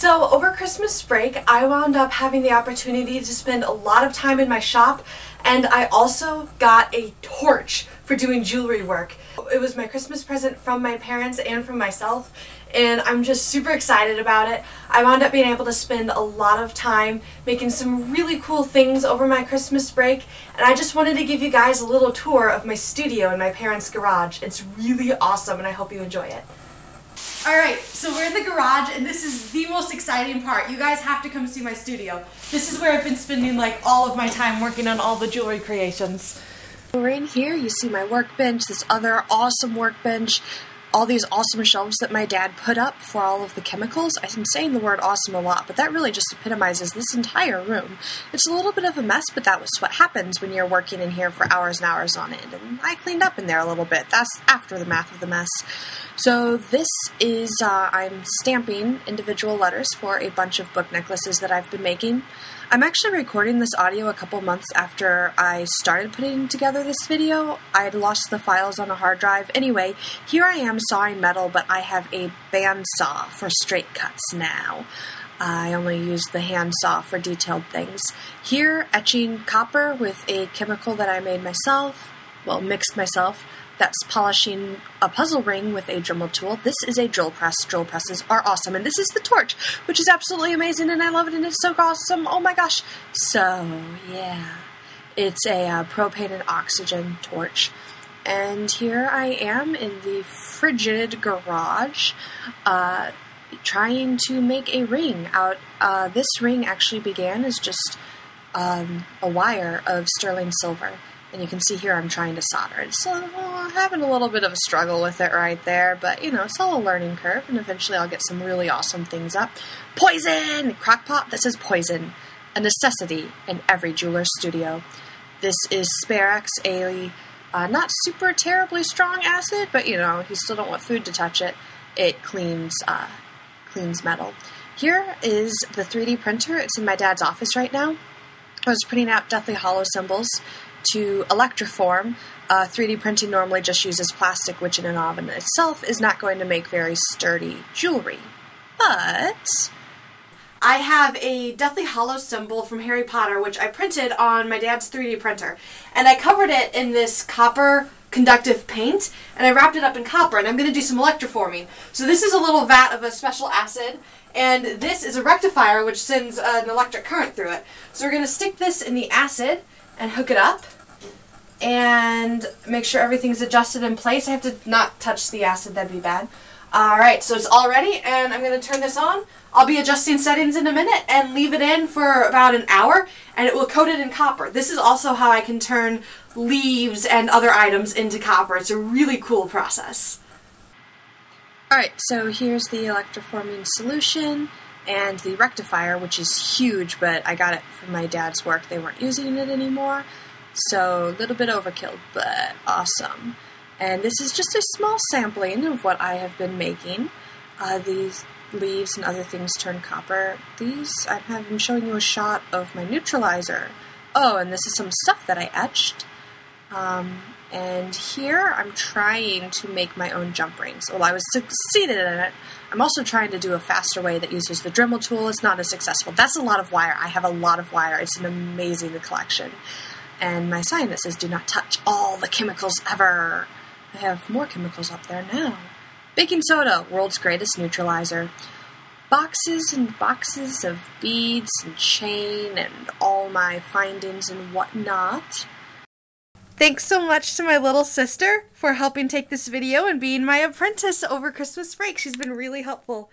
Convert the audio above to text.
So over Christmas break, I wound up having the opportunity to spend a lot of time in my shop and I also got a torch for doing jewelry work. It was my Christmas present from my parents and from myself and I'm just super excited about it. I wound up being able to spend a lot of time making some really cool things over my Christmas break and I just wanted to give you guys a little tour of my studio in my parents' garage. It's really awesome and I hope you enjoy it. Alright, so we're in the garage and this is the most exciting part. You guys have to come see my studio. This is where I've been spending like all of my time working on all the jewelry creations. We're in here you see my workbench, this other awesome workbench all these awesome shelves that my dad put up for all of the chemicals. I'm saying the word awesome a lot, but that really just epitomizes this entire room. It's a little bit of a mess, but that was what happens when you're working in here for hours and hours on end. And I cleaned up in there a little bit. That's after the math of the mess. So this is, uh, I'm stamping individual letters for a bunch of book necklaces that I've been making. I'm actually recording this audio a couple months after I started putting together this video. I had lost the files on a hard drive. Anyway, here I am sawing metal, but I have a bandsaw for straight cuts now. I only use the hand saw for detailed things. Here, etching copper with a chemical that I made myself, well, mixed myself that's polishing a puzzle ring with a Dremel tool. This is a drill press. Drill presses are awesome. And this is the torch, which is absolutely amazing and I love it and it's so awesome. Oh my gosh. So, yeah. It's a uh, propane and oxygen torch. And here I am in the frigid garage, uh, trying to make a ring out. Uh, this ring actually began as just um, a wire of sterling silver. And you can see here I'm trying to solder it. So I'm having a little bit of a struggle with it right there, but you know, it's all a learning curve, and eventually I'll get some really awesome things up. Poison! Crockpot, this is poison. A necessity in every jeweler's studio. This is Sparex, a uh, not super terribly strong acid, but you know, you still don't want food to touch it. It cleans, uh, cleans metal. Here is the 3D printer. It's in my dad's office right now. I was printing out Deathly Hallow symbols to electroform, uh, 3D printing normally just uses plastic, which in and of itself is not going to make very sturdy jewelry. But I have a Deathly Hallow symbol from Harry Potter, which I printed on my dad's 3D printer. And I covered it in this copper conductive paint, and I wrapped it up in copper, and I'm going to do some electroforming. So this is a little vat of a special acid, and this is a rectifier, which sends an electric current through it. So we're going to stick this in the acid, and hook it up and make sure everything's adjusted in place. I have to not touch the acid, that'd be bad. Alright, so it's all ready and I'm going to turn this on. I'll be adjusting settings in a minute and leave it in for about an hour and it will coat it in copper. This is also how I can turn leaves and other items into copper. It's a really cool process. Alright, so here's the electroforming solution and the rectifier, which is huge, but I got it from my dad's work. They weren't using it anymore, so a little bit overkill, but awesome. And this is just a small sampling of what I have been making. Uh, these leaves and other things turn copper. These, I have been showing you a shot of my neutralizer. Oh, and this is some stuff that I etched. Um, and here I'm trying to make my own jump rings. Well, I was succeeded in it. I'm also trying to do a faster way that uses the Dremel tool. It's not as successful. That's a lot of wire. I have a lot of wire. It's an amazing collection. And my sign that says, do not touch all the chemicals ever. I have more chemicals up there now. Baking soda, world's greatest neutralizer. Boxes and boxes of beads and chain and all my findings and whatnot. Thanks so much to my little sister for helping take this video and being my apprentice over Christmas break. She's been really helpful.